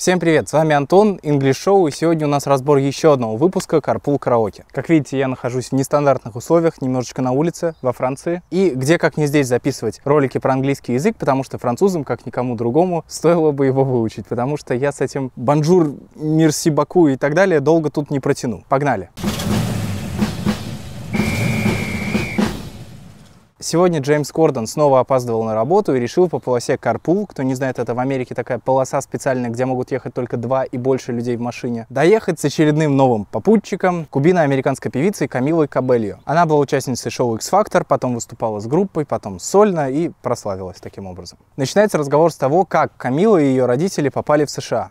Всем привет, с вами Антон, English Show, и сегодня у нас разбор еще одного выпуска Carpool Karaoke. Как видите, я нахожусь в нестандартных условиях, немножечко на улице, во Франции. И где как не здесь записывать ролики про английский язык, потому что французам, как никому другому, стоило бы его выучить, потому что я с этим bonjour, merci beaucoup и так далее долго тут не протяну. Погнали! Сегодня Джеймс Корден снова опаздывал на работу и решил по полосе Carpool, кто не знает, это в Америке такая полоса специальная, где могут ехать только два и больше людей в машине, доехать с очередным новым попутчиком, кубино-американской певицей Камилой Кабельо. Она была участницей шоу X-Factor, потом выступала с группой, потом сольно и прославилась таким образом. Начинается разговор с того, как Камила и ее родители попали в США.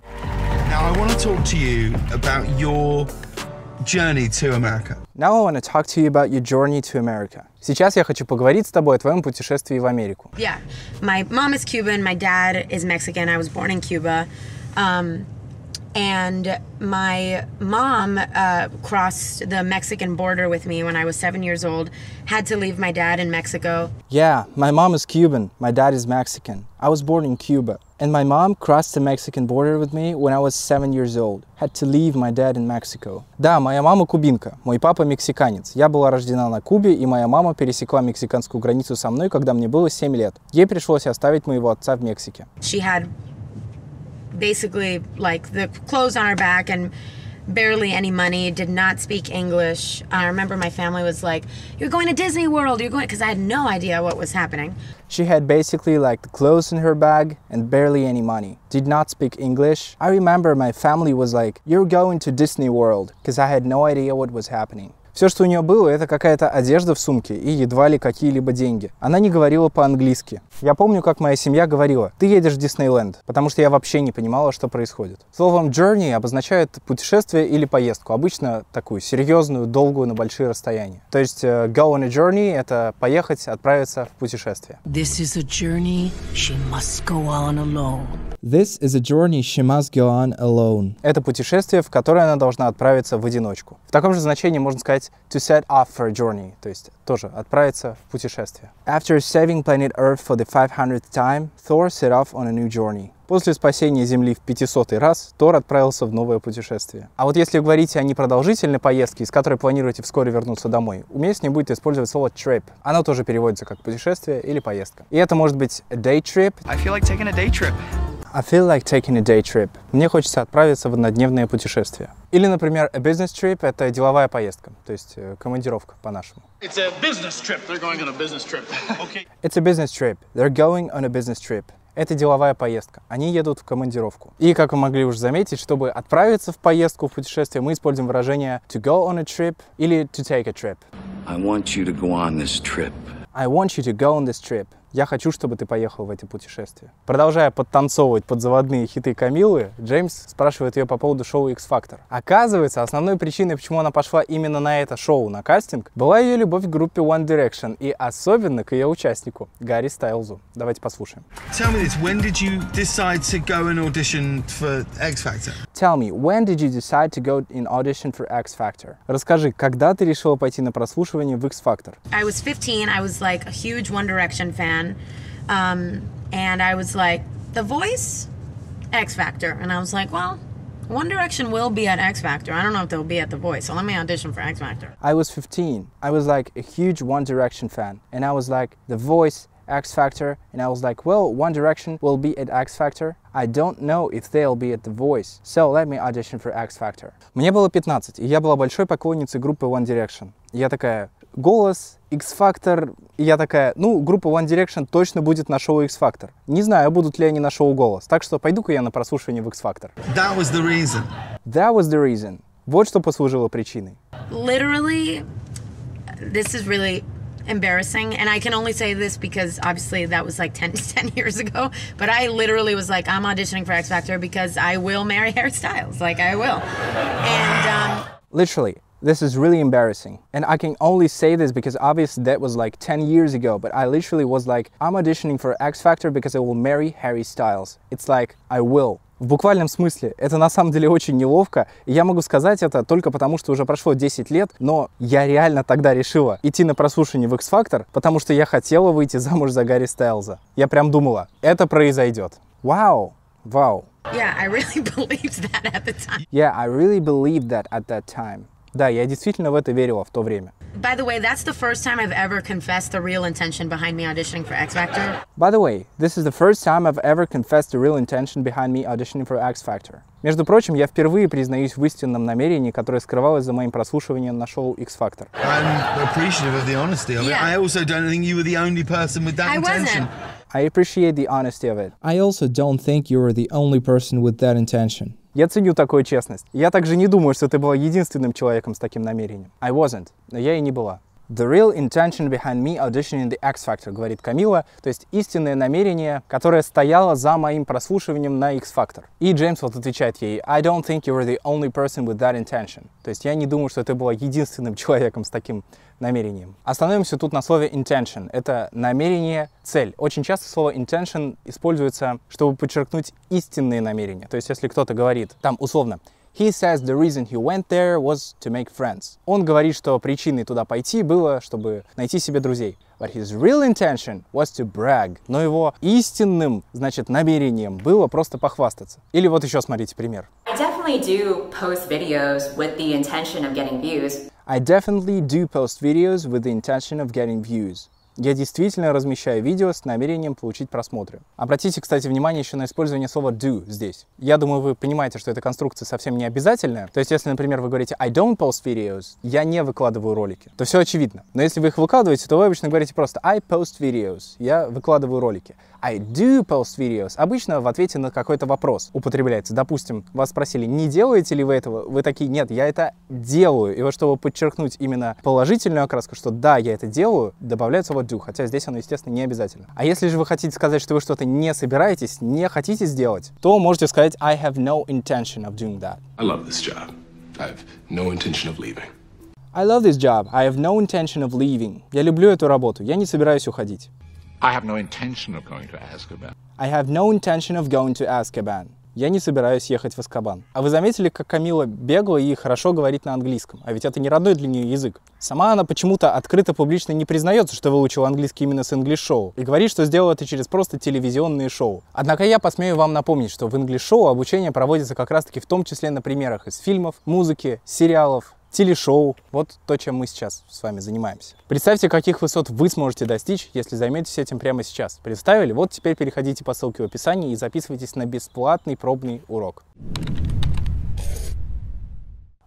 Now, I want to talk to you about your journey to America. Now I want to talk to you about your journey to America. Сейчас я хочу поговорить с тобой о твоем путешествии в Америку. Yeah, my mom is Cuban, my dad is Mexican. I was born in Cuba. Um, and my mom uh, crossed the Mexican border with me when I was seven years old, had to leave my dad in Mexico. Yeah, my mom is Cuban, my dad is Mexican. I was born in Cuba. And my mom crossed the Mexican border with me when I was seven years old. Had to leave my dad in Mexico. Да, моя мама кубинка, мой папа мексиканец. Я была рождена на Кубе, и моя мама пересекла мексиканскую границу со мной, когда мне было 7 лет. Ей пришлось оставить моего отца в Мексике. She had basically like the clothes on her back and barely any money, did not speak English. I remember my family was like, You're going to Disney World, you're going, because I had no idea what was happening. She had basically like the clothes in her bag and barely any money. Did not speak English. I remember my family was like, You're going to Disney World, because I had no idea what was happening. Все, что у нее было, это какая-то одежда в сумке и едва ли какие-либо деньги. Она не говорила по-английски. Я помню, как моя семья говорила, ты едешь в Диснейленд, потому что я вообще не понимала, что происходит. Словом journey обозначает путешествие или поездку, обычно такую серьезную, долгую, на большие расстояния. То есть э, go on a journey — это поехать, отправиться в путешествие. This is a journey she must go on alone. This is a journey she must go on alone. Это путешествие, в которое она должна отправиться в одиночку. В таком же значении можно сказать to set off for a journey, то есть тоже отправиться в путешествие. After saving planet Earth for the 500th time, Thor set off on a new journey. После спасения Земли в 500 раз Тор отправился в новое путешествие. А вот если говорить о непродолжительной поездке, из которой планируете вскоре вернуться домой, уместнее будет использовать слово trip. Оно тоже переводится как путешествие или поездка. И это может быть a day trip. I feel like taking a day trip. I feel like taking a day trip. Мне хочется отправиться в однодневное путешествие. Или, например, a business trip — это деловая поездка, то есть э, командировка по-нашему. It's a business trip. They're going on a business trip. Okay. It's a business trip. They're going on a business trip. Это деловая поездка. Они едут в командировку. И, как вы могли уже заметить, чтобы отправиться в поездку, в путешествие, мы используем выражение to go on a trip или to take a trip. I want you to go on this trip. I want you to go on this trip. Я хочу, чтобы ты поехал в эти путешествия. Продолжая подтанцовывать под заводные хиты Камилы, Джеймс спрашивает ее по поводу шоу X-Factor. Оказывается, основной причиной, почему она пошла именно на это шоу, на кастинг, была ее любовь к группе One Direction и особенно к ее участнику, Гарри Стайлзу. Давайте послушаем. Tell me this, when did you decide to go and audition for X Factor? Tell me, when did you decide to go in audition for X Factor? Расскажи, когда ты решила пойти на прослушивание в X Factor? I was 15, I was like a huge One Direction fan. Um, and I was like, The Voice? X Factor. And I was like, Well, One Direction will be at X Factor. I don't know if they'll be at The Voice, so let me audition for X Factor. I was 15. I was like a huge One Direction fan. And I was like, The Voice, X Factor. And I was like, well, One Direction will be at X Factor. I don't know if they'll be at The Voice. So let me audition for X Factor. Мне было 15, и я была большой поклонницей группы One Direction. Я такая, голос, X-Factor. И я такая, ну, группа One Direction точно будет на шоу X-Factor. Не знаю, будут ли они на шоу голос. Так что пойду-ка я на прослушивание в X-Factor. That was the reason. That was the reason. Вот что послужило причиной. Literally, this is really embarrassing and i can only say this because obviously that was like 10, 10 years ago but i literally was like i'm auditioning for x factor because i will marry harry styles like i will and um, Literally, this is really embarrassing. And I can only say this because obviously that was like 10 years ago, but I literally was like, I'm auditioning for X Factor because I will marry Harry Styles. It's like, I will. В буквальном смысле. Это на самом деле очень неловко. Я могу сказать это только потому, что уже прошло 10 лет, но я реально тогда решила идти на прослушивание в X-Factor, потому что я хотела выйти замуж за Гарри Стайлза. Я прям думала, это произойдет. Вау! Вау! Yeah, I really believed that at the time. Yeah, I really believed that at that time. Да, я действительно в это верила в то время. By the way, that's the first time I've ever confessed the real intention behind me auditioning for X Factor. By the way, this is the first time I've ever confessed the real intention behind me auditioning for X Factor. Между прочим, я впервые признаюсь в истинном намерении, которое скрывалось за моим прослушиванием на шоу X Factor. I'm appreciative of the honesty of it. Yeah. I also don't think you were the only person with that I intention. wasn't. I appreciate the honesty of it. I also don't think you were the only person with that intention. Я ценю такую честность. Я также не думаю, что ты была единственным человеком с таким намерением. I wasn't, но я и не была. The real intention behind me auditioning the X Factor, говорит Камила, то есть истинное намерение, которое стояло за моим прослушиванием на X Factor. И Джеймс вот отвечает ей, I don't think you were the only person with that intention. То есть я не думаю, что ты была единственным человеком с таким намерением. Остановимся тут на слове intention. Это намерение, цель. Очень часто слово intention используется, чтобы подчеркнуть истинные намерения. То есть если кто-то говорит, там условно, He says the reason he went there was to make friends. Он говорит, что причиной туда пойти было, чтобы найти себе друзей. But his real intention was to brag. Но его истинным, значит, намерением было просто похвастаться. Или вот еще смотрите пример. I definitely do post videos with the intention of getting views. I definitely do post videos with the intention of getting views. Я действительно размещаю видео с намерением получить просмотры. Обратите, кстати, внимание еще на использование слова do здесь. Я думаю, вы понимаете, что эта конструкция совсем не обязательная. То есть, если, например, вы говорите I don't post videos, я не выкладываю ролики, то все очевидно. Но если вы их выкладываете, то вы обычно говорите просто I post videos, я выкладываю ролики. I do post videos обычно в ответе на какой-то вопрос употребляется. Допустим, вас спросили, не делаете ли вы этого? Вы такие, нет, я это делаю. И вот чтобы подчеркнуть именно положительную окраску, что да, я это делаю, добавляется слово do, хотя здесь оно, естественно, не обязательно. А если же вы хотите сказать, что вы что-то не собираетесь, не хотите сделать, то можете сказать I have no intention of doing that. I love this job. I have no intention of leaving. I love this job. I have no intention of leaving. Я люблю эту работу. Я не собираюсь уходить. I have no intention of going to Azkaban. I have no intention of going to Azkaban. Я не собираюсь ехать в Азкабан. А вы заметили, как Камила бегла и хорошо говорит на английском? А ведь это не родной для нее язык. Сама она почему-то открыто публично не признается, что выучила английский именно с English Show, и говорит, что сделала это через просто телевизионные шоу. Однако я посмею вам напомнить, что в English Show обучение проводится как раз-таки в том числе на примерах из фильмов, музыки, сериалов, телешоу. Вот то, чем мы сейчас с вами занимаемся. Представьте, каких высот вы сможете достичь, если займетесь этим прямо сейчас. Представили? Вот теперь переходите по ссылке в описании и записывайтесь на бесплатный пробный урок.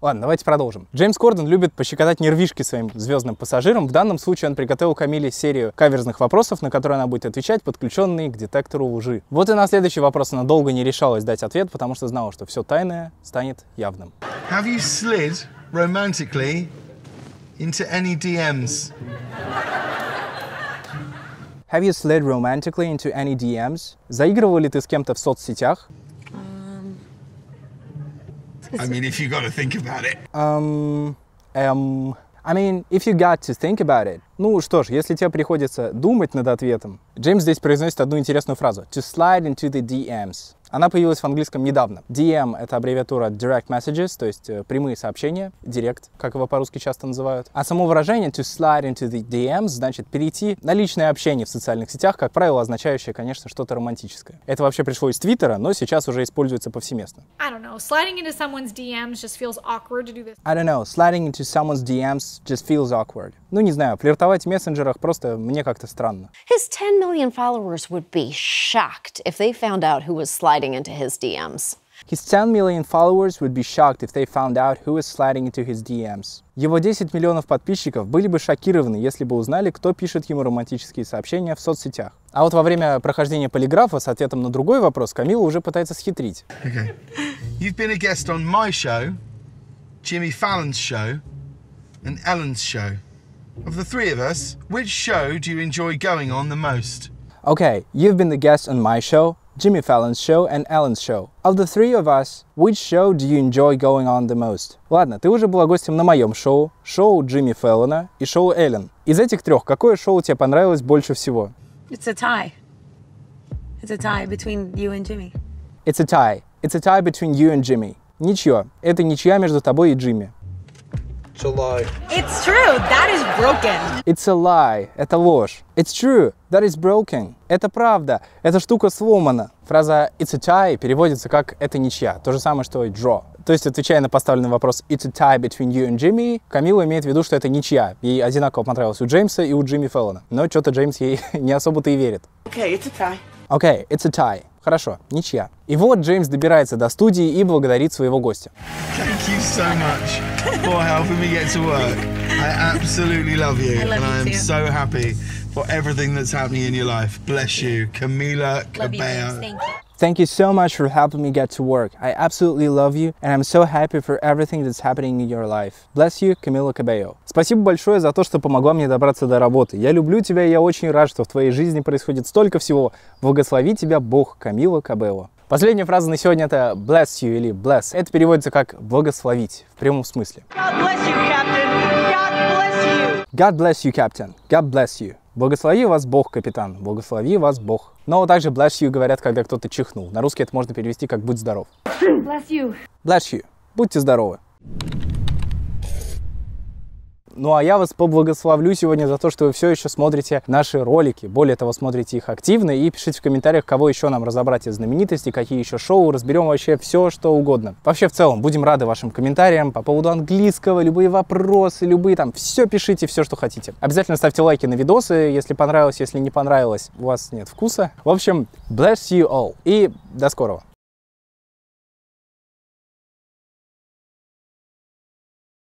Ладно, давайте продолжим. Джеймс Корден любит пощекотать нервишки своим звездным пассажирам. В данном случае он приготовил Камиле серию каверзных вопросов, на которые она будет отвечать, подключенные к детектору лжи. Вот и на следующий вопрос она долго не решалась дать ответ, потому что знала, что все тайное станет явным. Have you slid romantically into any DMs? Have you slid romantically into any DMs? Заигрывал ли ты с кем-то в соцсетях? I mean, if you got to think about it. Um, um, I mean, if you got to think about it. Ну что ж, если тебе приходится думать над ответом, Джеймс здесь произносит одну интересную фразу. To slide into the DMs. Она появилась в английском недавно. DM — это аббревиатура Direct Messages, то есть э, прямые сообщения, Direct, как его по-русски часто называют. А само выражение to slide into the DMs значит перейти на личное общение в социальных сетях, как правило, означающее, конечно, что-то романтическое. Это вообще пришло из Твиттера, но сейчас уже используется повсеместно. I don't know. Sliding into someone's DMs just feels awkward to do this. I don't know, sliding into someone's DMs just feels awkward. Ну, не знаю, флиртовать в мессенджерах просто мне как-то странно. His 10 million followers would be shocked if they found out who was sliding into his DMs. His 10 million followers would be shocked if they found out who is sliding into his DMs. Его 10 миллионов подписчиков были бы шокированы, если бы узнали, кто пишет ему романтические сообщения в соцсетях. А вот во время прохождения полиграфа с ответом на другой вопрос Камила уже пытается схитрить. Okay. You've been a guest on my show, Jimmy Fallon's show, and Ellen's show. Of the three of us, which show do you enjoy going on the most? Okay, you've been the guest on my show, Jimmy Fallon's show and Ellen's show. Of the three of us, which show do you enjoy going on the most? Ладно, ты уже была гостем на моем шоу, шоу Джимми Феллона и шоу Эллен. Из этих трех, какое шоу тебе понравилось больше всего? It's a tie. It's a tie between you and Jimmy. It's a tie. It's a tie between you and Jimmy. Ничье. Это ничья между тобой и Джимми. It's a lie. It's true. That is broken. It's a lie. Это ложь. It's true. That is broken. Это правда. Эта штука сломана. Фраза it's a tie переводится как «это ничья». То же самое, что и draw. То есть, отвечая на поставленный вопрос «It's a tie between you and Jimmy», Камила имеет в виду, что это ничья. Ей одинаково понравилось у Джеймса и у Джимми Феллона. Но что-то Джеймс ей не особо-то и верит. Okay, it's a tie. Okay, it's a tie. Хорошо, ничья. И вот Джеймс добирается до студии и благодарит своего гостя. Thank you so much for helping me get to work. I absolutely love you, I love and you I am too. so happy for everything that's happening in your life. Bless you, Camila Love you, James. Cabello. Thank you. So much for helping me get to work. I absolutely love you, and I'm so happy for everything that's happening in your life. Bless you, Camila Cabello. Спасибо большое за то, что помогла мне добраться до работы. Я люблю тебя, и я очень рад, что в твоей жизни происходит столько всего. Благослови тебя Бог, Камила Кабелло. Последняя фраза на сегодня это bless you или bless. Это переводится как благословить в прямом смысле. God bless you, Captain. God bless you. God bless you, Captain. God bless you. Благослови вас Бог, капитан. Благослови вас Бог. Но также bless you говорят, когда кто-то чихнул. На русский это можно перевести как будь здоров. Bless you. Bless you. Будьте здоровы. Ну а я вас поблагословлю сегодня за то, что вы все еще смотрите наши ролики. Более того, смотрите их активно и пишите в комментариях, кого еще нам разобрать из знаменитостей, какие еще шоу. Разберем вообще все, что угодно. Вообще, в целом, будем рады вашим комментариям по поводу английского, любые вопросы, любые там, все пишите, все, что хотите. Обязательно ставьте лайки на видосы, если понравилось, если не понравилось, у вас нет вкуса. В общем, bless you all и до скорого.